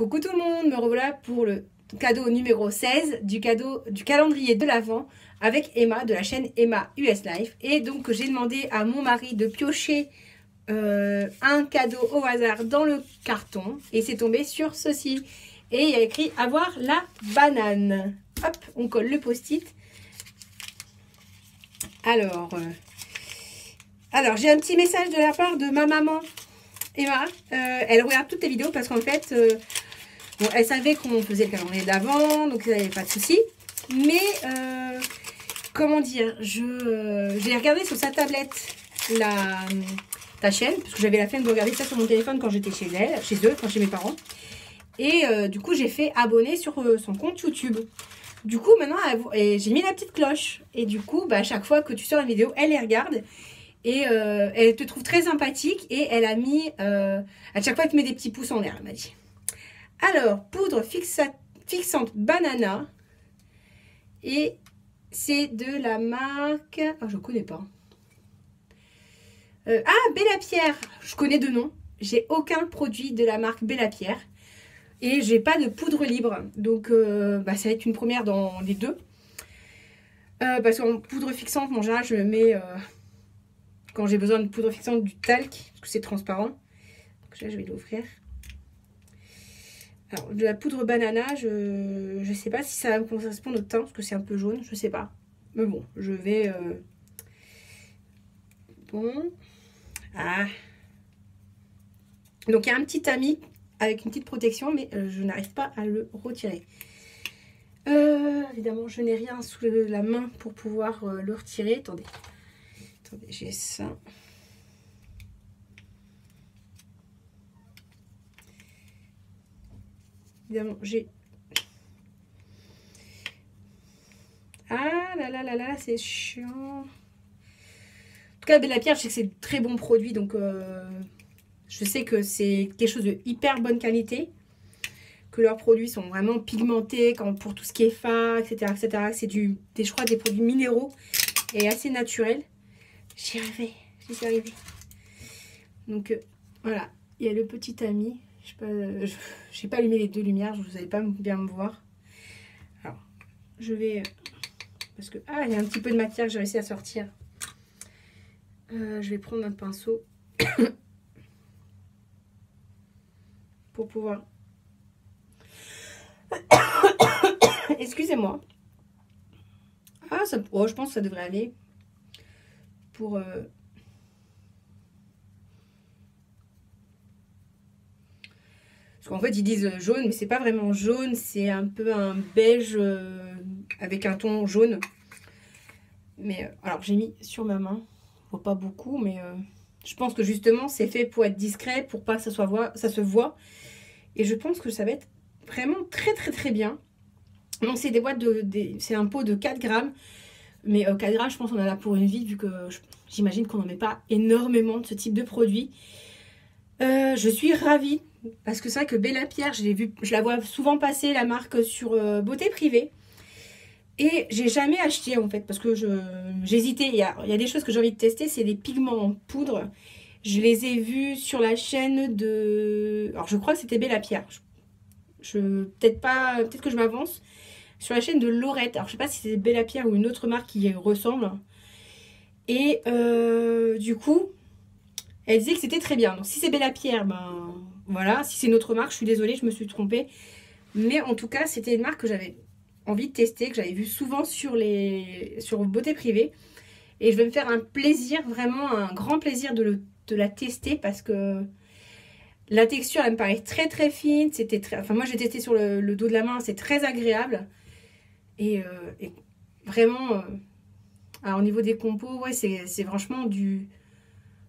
Coucou tout le monde, me revoilà pour le cadeau numéro 16 du cadeau du calendrier de l'Avent avec Emma de la chaîne Emma US Life. Et donc j'ai demandé à mon mari de piocher euh, un cadeau au hasard dans le carton et c'est tombé sur ceci. Et il y a écrit avoir la banane. Hop, on colle le post-it. Alors, euh, alors j'ai un petit message de la part de ma maman Emma. Euh, elle regarde toutes les vidéos parce qu'en fait, Bon, elle savait qu'on faisait le calendrier d'avant, donc il n'y avait pas de souci. Mais, euh, comment dire, je euh, j'ai regardé sur sa tablette la, ta chaîne, parce que j'avais la flemme de regarder ça sur mon téléphone quand j'étais chez elle, chez eux, enfin chez mes parents. Et euh, du coup, j'ai fait abonner sur son compte YouTube. Du coup, maintenant, j'ai mis la petite cloche. Et du coup, bah, à chaque fois que tu sors une vidéo, elle les regarde. Et elle te trouve très sympathique. Et elle a mis, à chaque fois, elle te met des petits pouces en l'air, elle m'a dit. Alors, poudre fixante banana. Et c'est de la marque... Ah, je ne connais pas. Euh, ah, Bella Pierre. Je connais de nom. J'ai aucun produit de la marque Bella Pierre. Et j'ai pas de poudre libre. Donc, euh, bah, ça va être une première dans les deux. Euh, parce qu'en poudre fixante, mon général, je mets... quand j'ai besoin de poudre fixante, du talc. Parce que c'est transparent. Donc là, je vais l'ouvrir. Alors, de la poudre banana, je ne sais pas si ça va me correspondre au teint, parce que c'est un peu jaune, je sais pas. Mais bon, je vais... Euh, bon. Ah. Donc, il y a un petit ami avec une petite protection, mais euh, je n'arrive pas à le retirer. Euh, évidemment, je n'ai rien sous la main pour pouvoir le retirer. Attendez. Attendez, j'ai ça. Évidemment, j'ai... Ah là là là là, c'est chiant. En tout cas, Bella Pierre, je sais que c'est un très bon produit, donc euh, je sais que c'est quelque chose de hyper bonne qualité. Que leurs produits sont vraiment pigmentés quand, pour tout ce qui est fin, etc. etc. C'est du, des, je crois, des produits minéraux et assez naturels. J'y arrivé, j'y suis. Donc euh, voilà, il y a le petit ami. Je n'ai pas, pas allumé les deux lumières, vous n'allez pas bien me voir. Alors, je vais... Parce que... Ah, il y a un petit peu de matière que j'ai réussi à sortir. Euh, je vais prendre un pinceau. pour pouvoir... Excusez-moi. Ah, ça, oh, je pense que ça devrait aller. Pour... Euh, En fait, ils disent jaune, mais c'est pas vraiment jaune, c'est un peu un beige euh, avec un ton jaune. Mais euh, alors, j'ai mis sur ma main, pas beaucoup, mais euh, je pense que justement, c'est fait pour être discret, pour pas que ça, soit ça se voit. Et je pense que ça va être vraiment très très très bien. Donc, c'est des boîtes de. c'est un pot de 4 grammes. Mais 4 grammes, je pense qu'on en a pour une vie, vu que j'imagine qu'on n'en met pas énormément de ce type de produit. je suis ravie parce que c'est vrai que Bella Pierre, je, vu, je la vois souvent passer la marque sur euh, Beauté Privée. Et j'ai jamais acheté en fait parce que j'hésitais. Il, y a, il y a des choses que j'ai envie de tester, c'est des pigments en poudre. Je les ai vus sur la chaîne de. Alors je crois que c'était Bella Pierre. Je, peut-être pas, peut-être que je m'avance. Sur la chaîne de Laurette. Alors je sais pas si c'est Bella Pierre ou une autre marque qui ressemble. Et euh, du coup, elle disait que c'était très bien. Donc si c'est Bella Pierre, ben voilà. Si c'est une autre marque, je suis désolée, je me suis trompée. Mais en tout cas, c'était une marque que j'avais envie de tester, que j'avais vu souvent sur les sur beauté privée. Et je vais me faire un plaisir, vraiment un grand plaisir de, la tester parce que la texture, elle me paraît très très fine. C'était très, enfin moi j'ai testé sur le, dos de la main, c'est très agréable. Et, euh, vraiment, euh, alors, au niveau des compos, ouais, c'est franchement du,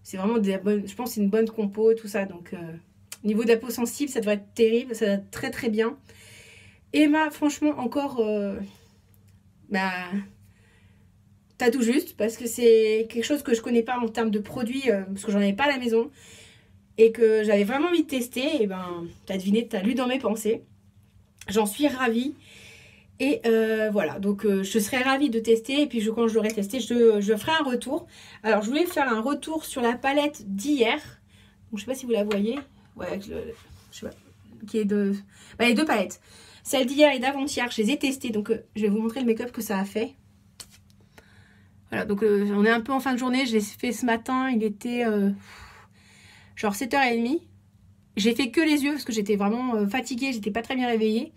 c'est vraiment des bonnes, je pense c'est une bonne compo, tout ça. Donc, euh, niveau de sensible, ça devrait être terrible, ça va être très très bien. Emma, franchement, encore, euh, bah, t'as tout juste, parce que c'est quelque chose que je connais pas en termes de produits, euh, parce que j'en avais pas à la maison, et que j'avais vraiment envie de tester, et ben, t'as deviné, t'as lu dans mes pensées. J'en suis ravie. Et euh, voilà, donc je serais ravie de tester. Et puis je, quand je l'aurai testé, je, ferai un retour. Alors je voulais faire un retour sur la palette d'hier. Je sais pas si vous la voyez. Ouais, je, sais pas. qui est de... Bah, les deux palettes. Celle d'hier et d'avant-hier, je les ai testées. Donc, euh, je vais vous montrer le make-up que ça a fait. Voilà, donc euh, on est un peu en fin de journée. Je l'ai fait ce matin. Il était genre 7h30. J'ai fait que les yeux parce que j'étais vraiment fatiguée. J'étais pas très bien réveillée.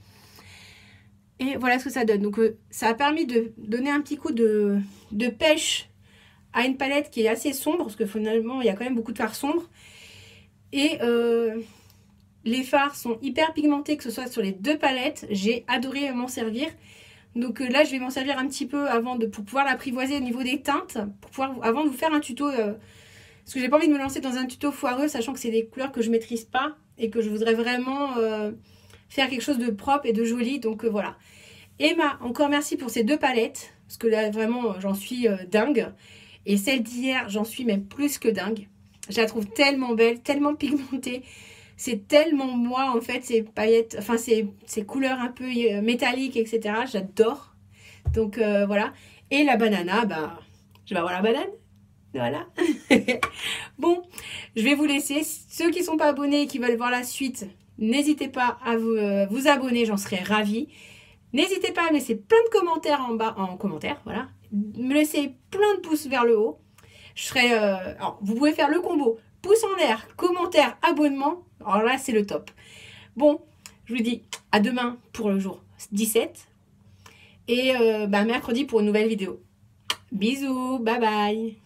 Et voilà ce que ça donne. Donc ça a permis de donner un petit coup de, de pêche à une palette qui est assez sombre, parce que finalement, il y a quand même beaucoup de fards sombres. Et euh, les fards sont hyper pigmentés, que ce soit sur les deux palettes. J'ai adoré m'en servir. Donc euh, là, je vais m'en servir un petit peu avant de, pour pouvoir l'apprivoiser au niveau des teintes, pour pouvoir, avant de vous faire un tuto. Euh, parce que j'ai pas envie de me lancer dans un tuto foireux, sachant que c'est des couleurs que je maîtrise pas et que je voudrais vraiment faire quelque chose de propre et de joli. Donc voilà. Emma, encore merci pour ces deux palettes, parce que là, vraiment, j'en suis dingue. Et celle d'hier, j'en suis même plus que dingue. Je la trouve tellement belle, tellement pigmentée. C'est tellement moi, en fait, ces paillettes, enfin, ces, ces couleurs un peu euh, métalliques, etc. J'adore. Donc, euh, voilà. Et la banana, bah, je vais avoir la banane. Voilà. bon, je vais vous laisser. Ceux qui ne sont pas abonnés et qui veulent voir la suite, n'hésitez pas à vous, euh, vous abonner, j'en serais ravie. N'hésitez pas à me laisser plein de commentaires en bas, en commentaire, voilà. Me laisser plein de pouces vers le haut. Je serai, euh, alors, vous pouvez faire le combo pouce en l'air, commentaire, abonnement. Alors là, c'est le top. Bon, je vous dis à demain pour le jour 17 et euh, bah, mercredi pour une nouvelle vidéo. Bisous, bye bye